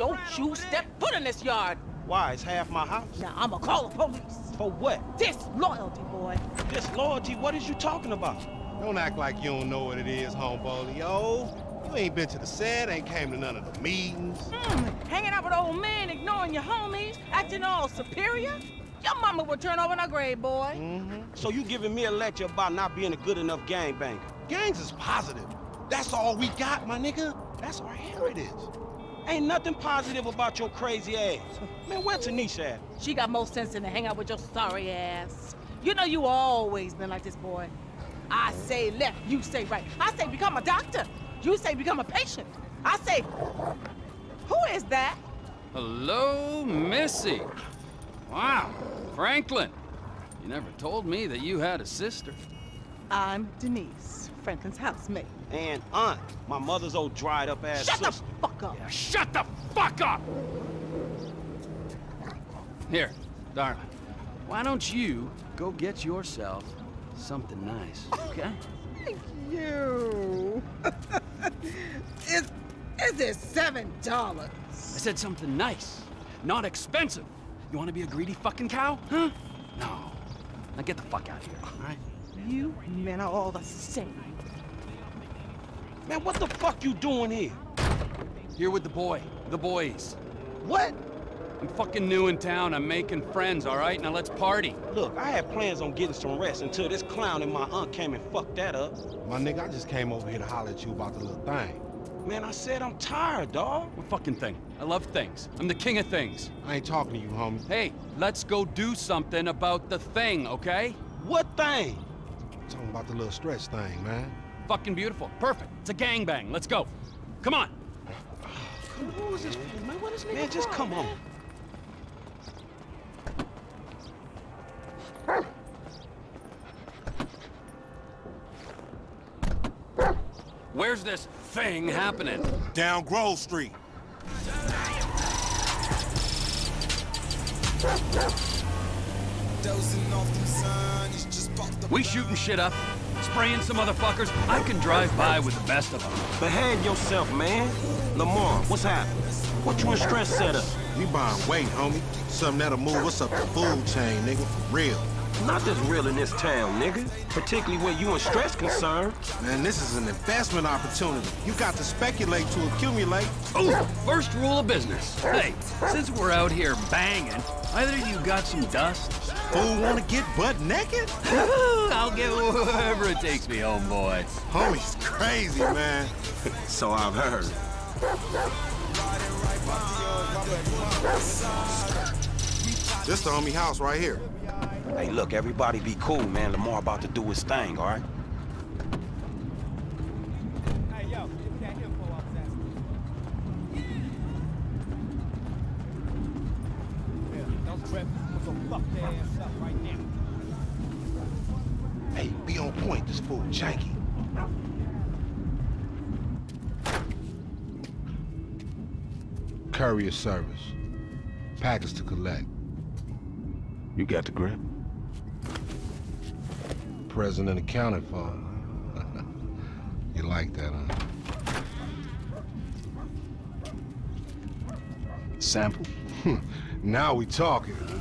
Don't you step foot in this yard. Why? It's half my house. Now I'ma call the police. For what? Disloyalty, boy. Disloyalty? What is you talking about? Don't act like you don't know what it is, homeboy. Yo, you ain't been to the set, ain't came to none of the meetings. Mm, hanging out with old men, ignoring your homies, acting all superior? Your mama would turn over in her grave, boy. Mm-hmm. So you giving me a lecture about not being a good enough gangbanger? Gangs is positive. That's all we got, my nigga. That's our heritage. Ain't nothing positive about your crazy ass. Man, where Tanisha at? She got more sense than to hang out with your sorry ass. You know you always been like this, boy. I say left, you say right. I say become a doctor. You say become a patient. I say, who is that? Hello, Missy. Wow, Franklin. You never told me that you had a sister. I'm Denise, Franklin's housemaid. And aunt, my mother's old dried up ass Shut sister. the fuck up. Yeah, shut the fuck up! Here, darling. Why don't you go get yourself something nice, okay? Thank you. is, is it seven dollars? I said something nice, not expensive. You want to be a greedy fucking cow, huh? No. Now get the fuck out of here, all right? You men are all the same. Man, what the fuck you doing here? Here with the boy, the boys. What? I'm fucking new in town. I'm making friends, all right? Now let's party. Look, I had plans on getting some rest until this clown and my aunt came and fucked that up. My nigga, I just came over here to holler at you about the little thing. Man, I said I'm tired, dawg. What fucking thing? I love things. I'm the king of things. I ain't talking to you, homie. Hey, let's go do something about the thing, okay? What thing? talking about the little stretch thing, man. Fucking beautiful. Perfect. It's a gangbang. Let's go. Come on. Who is this fool, man? What is nigga Man, just come on. Where's this thing happening? Down Grove Street. We shooting shit up, spraying some motherfuckers. I can drive by with the best of them. Behave yourself, man. Lamar, what's happening? What you and Stretch set up? We buying weight, homie. Something that'll move us up the food chain, nigga, for real. Not this real in this town, nigga. Particularly where you and Stretch concerned. Man, this is an investment opportunity. You got to speculate to accumulate. Oh, first rule of business. Hey, since we're out here banging, either you got some dust? Fool wanna get butt naked? I'll get wherever it takes me, homeboy. Homie's crazy, man. so I've heard. This the homie house right here. Hey, look, everybody be cool, man. Lamar about to do his thing, all right? Hey, yo, give me that info I was asking. Yeah, don't trip. I'm fuck their ass up right now. Hey, be on point. This fool janky. Courier service. Package to collect. You got the grip. Present and accounted for. you like that, huh? Sample? now we talking.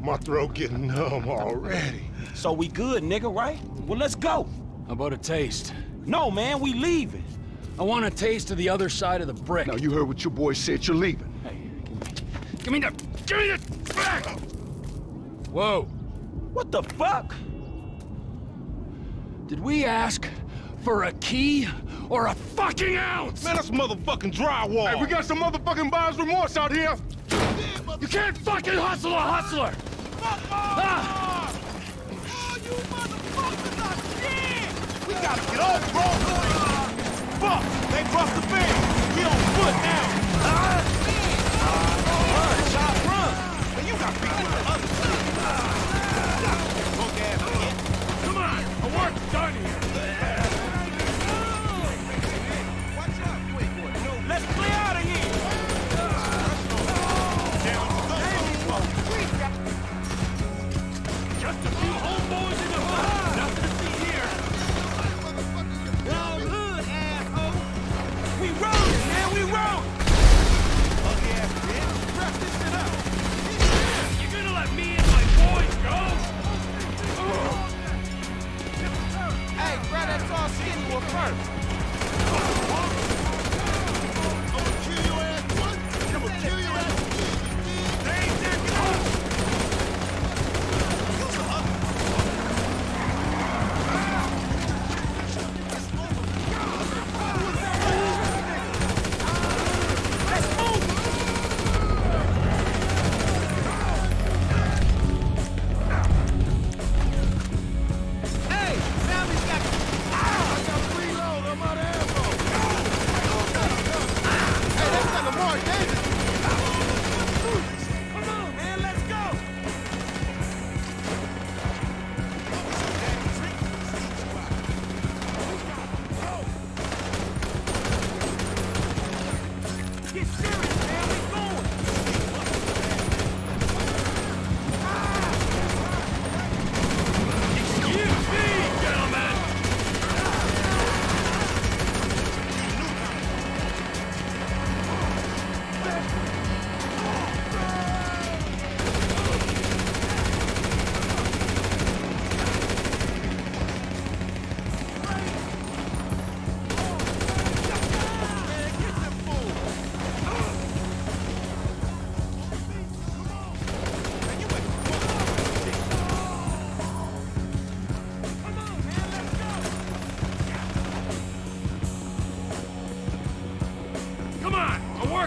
My throat getting numb already. So we good, nigga, right? Well, let's go. How about a taste? No, man, we leaving. I want a taste of the other side of the brick. Now, you heard what your boy said. You're leaving. Hey, give me the... Give me the... Back! Whoa. What the fuck? Did we ask for a key or a fucking ounce? Man, that's motherfucking drywall. Hey, we got some motherfucking buyer's remorse out here. You can't fucking hustle a hustler! Ah! Oh, you motherfuckers are shit! We gotta get off, bro. Bust the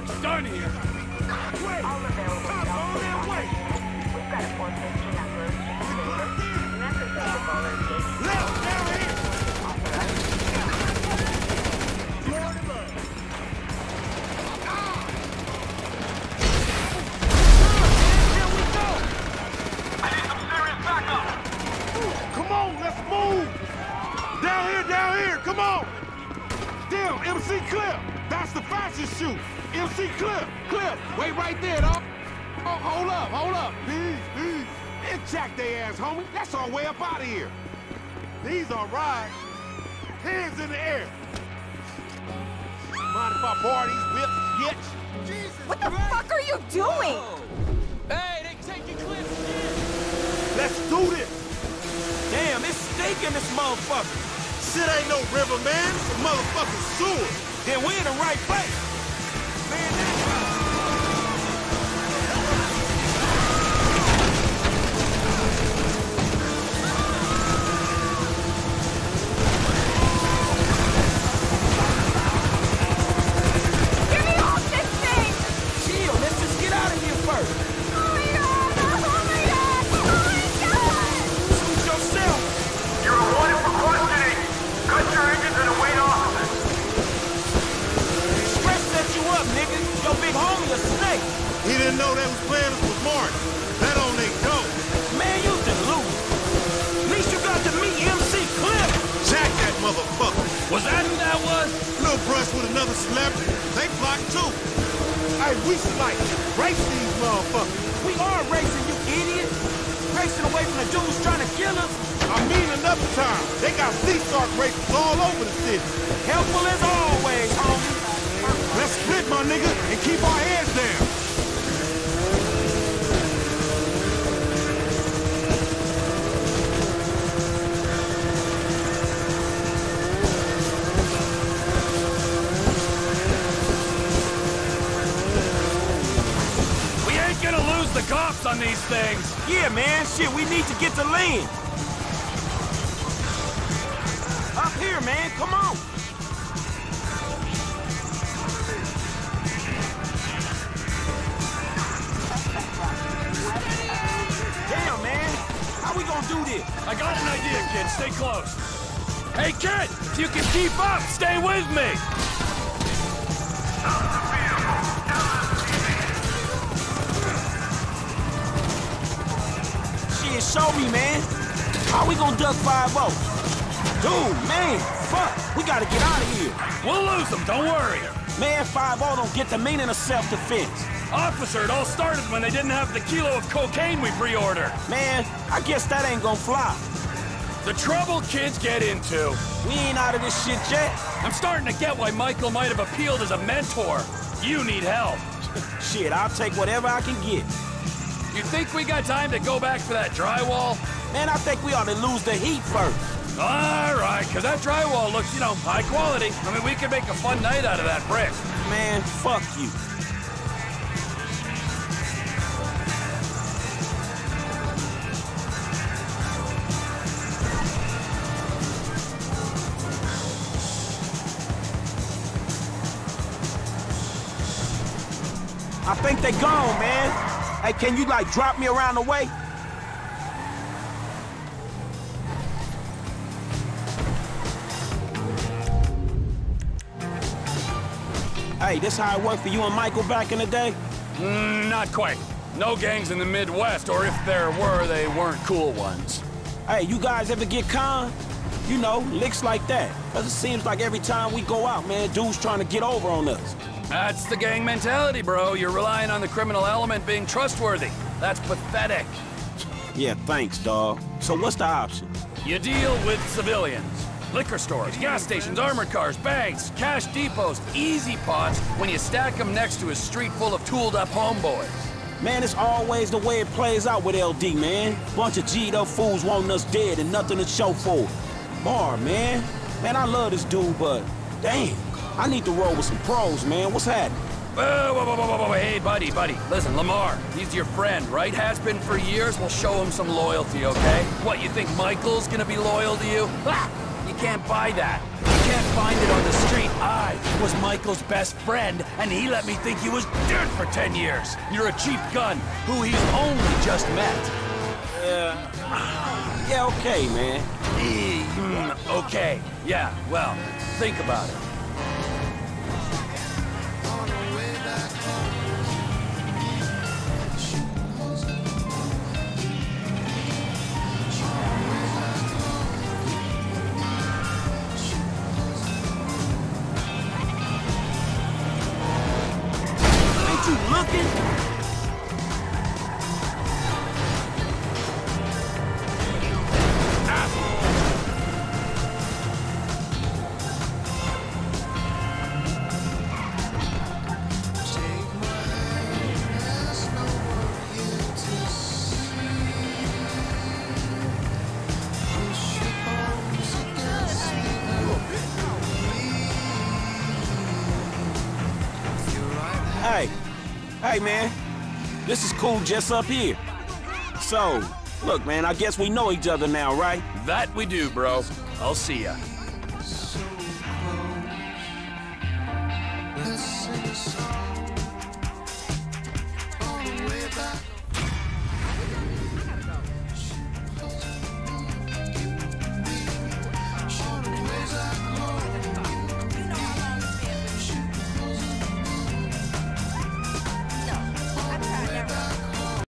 work's done here. Wait! All available Cops on their way! We've got a 415 on Grove Street, Denver. Necessary caller engaged. Left, down here! Here we go! I need some serious backup. Come on, let's move! Down here, down here, come on! Damn, MC Clip! That's the fastest shoot! MC Clip! Clip! Wait right there, dog! Oh, hold up, hold up! Please, please! And jack they ass, homie! That's our way up out of here! These are rides. Hands in the air! Mind if I bar these whips, bitch? What the fuck are you doing? Hey, they taking clips Let's do this! Damn, it's steak in this motherfucker. Shit ain't no river, man. It's a motherfucking sewer. Then we in the right place. Know they was playing us with Martin. That on they go. Man, you delusional. At least you got to meet MC Clip. Jack that motherfucker. Was that who that was? Little brush with another celebrity. They plot too. Hey, we should like race these motherfuckers. We are racing, you idiot. Racing away from the dudes trying to kill us. I mean another time. They got Sea Shark races all over the city. Helpful as always, homie. Let's split, my nigga, and keep our lose on these things. Yeah, man. Shit, we need to get to land. Up here, man. Come on. Damn, man. How we gonna do this? I got an idea, kid. Stay close. Hey, kid! If you can keep up, stay with me! Show me, man. How we gonna duck 5-0? Dude, man, fuck. We gotta get out of here. We'll lose them, don't worry. Man, 5-0 don't get the meaning of self-defense. Officer, it all started when they didn't have the kilo of cocaine we pre-ordered. Man, I guess that ain't gonna fly. The trouble kids get into. We ain't out of this shit yet. I'm starting to get why Michael might have appealed as a mentor. You need help. Shit, I'll take whatever I can get. You think we got time to go back for that drywall? Man, I think we ought to lose the heat first. All right, because that drywall looks, you know, high quality. I mean, we could make a fun night out of that brick. Man, fuck you. I think they gone, man. Hey, can you, like, drop me around the way? Hey, this how it worked for you and Michael back in the day? Mm, not quite. No gangs in the Midwest, or if there were, they weren't cool ones. Hey, you guys ever get con? You know, licks like that. Cause it seems like every time we go out, man, dudes trying to get over on us. That's the gang mentality, bro. You're relying on the criminal element being trustworthy. That's pathetic. Yeah, thanks, dawg. So what's the option? You deal with civilians. Liquor stores, gas stations, armored cars, banks, cash depots, easy pots when you stack them next to a street full of tooled-up homeboys. Man, it's always the way it plays out with LD, man. Bunch of G'd up fools wanting us dead and nothing to show for it. Bar, man. Man, I love this dude, but damn, I need to roll with some pros, man. What's happening? Whoa, whoa, whoa, whoa, whoa, hey, buddy, buddy. Listen, Lamar, he's your friend, right? Has been for years. We'll show him some loyalty, okay? What, you think Michael's gonna be loyal to you? Ha! You can't buy that. You can't find it on the street, I was Michael's best friend, and he let me think he was dead for 10 years. You're a cheap gun who he's only just met. Yeah, Yeah, okay, man. Hmm, okay, yeah, well, think about it. right, man. This is cool just up here. So, look, man, I guess we know each other now, right? That we do, bro. I'll see ya.